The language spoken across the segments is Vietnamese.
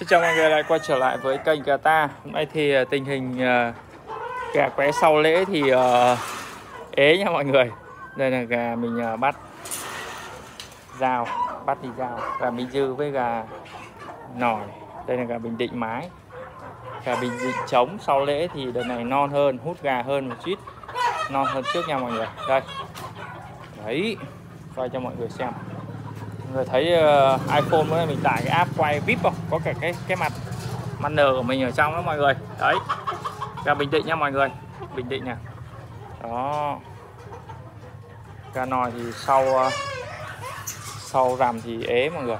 Xin chào mọi người lại quay trở lại với kênh Gà Ta. Hôm nay thì ờ, tình hình ờ, gà qué sau lễ thì ờ, ế nha mọi người. Đây là gà mình ờ, bắt dao Bắt đi dao Gà Minh Dư với gà nòi. Đây là gà Bình Định mái. Gà Bình Định trống sau lễ thì đợt này non hơn Hút gà hơn một chút. Non hơn trước nha mọi người. Đây. Đấy. Quay cho mọi người xem người thấy uh, iPhone mới mình tải cái app quay VIP không? Có cả cái cái mặt mặt nở của mình ở trong đó mọi người. Đấy. Gà Bình Định nha mọi người. Bình Định nè. Đó. Gà nòi thì sau uh, sau rằm thì ế mọi người.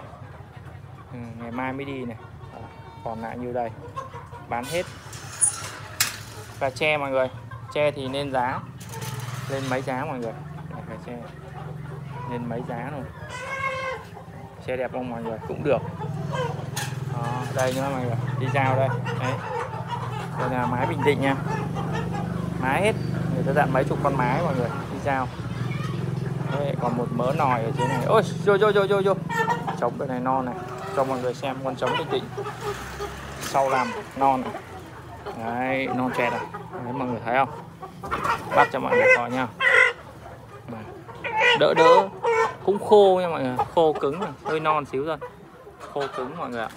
Ừ, ngày mai mới đi này. Đó. Còn lại như đây. Bán hết. và tre mọi người. Tre thì lên giá. Lên mấy giá mọi người. Đây, tre. Lên mấy giá rồi xe đẹp không mọi người? Cũng được. Đó, đây nữa mọi người. Đi giao đây. Đấy. Đây là mái bình định nha. Mái hết. Người ta dặn mấy chục con mái mọi người. Đi giao. Đấy, còn một mớ nòi ở dưới này. Ôi vô vô vô vô vô. Trống bên này non này. Cho mọi người xem con trống bình định. Sau làm non này. Đấy non chè này. Đấy mọi người thấy không? Bắt cho mọi người coi nha đỡ đỡ cũng khô nha mọi người khô cứng rồi hơi non xíu thôi. Khô cứng mọi người ạ.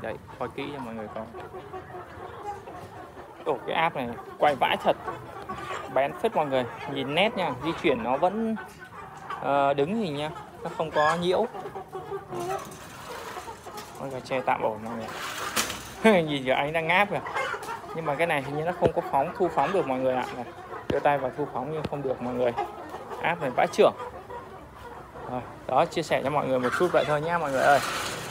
Đấy coi kỹ cho mọi người coi. Ổ cái app này quay vãi thật. Bén phết mọi người nhìn nét nha di chuyển nó vẫn uh, đứng hình nha nó không có nhiễu. Mọi người che tạm ổn mọi người nhìn giờ anh đang ngáp kìa. Nhưng mà cái này hình như nó không có phóng thu phóng được mọi người ạ. Đưa tay vào thu phóng nhưng không được mọi người. Áp này vãi trưởng rồi, đó chia sẻ cho mọi người một chút vậy thôi nhé mọi người ơi.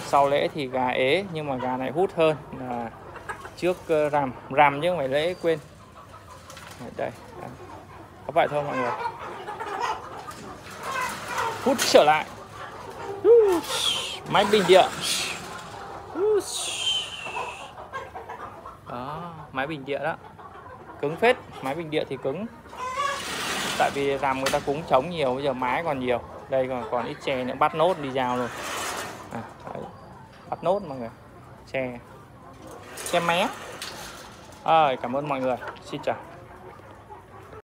Sau lễ thì gà ế nhưng mà gà này hút hơn là trước rằm. Rằm chứ không phải lễ quên. Đây, đây. có vậy thôi mọi người. Hút trở lại. Máy bình điện. Đó máy bình điện đó. Cứng phết máy bình điện thì cứng. Tại vì rằm người ta cúng trống nhiều bây giờ mái còn nhiều đây còn còn ít tre nữa. Bắt nốt đi giao rồi à, đấy. bắt nốt mọi người. Tre. Tre mé. À, cảm ơn mọi người. Xin chào.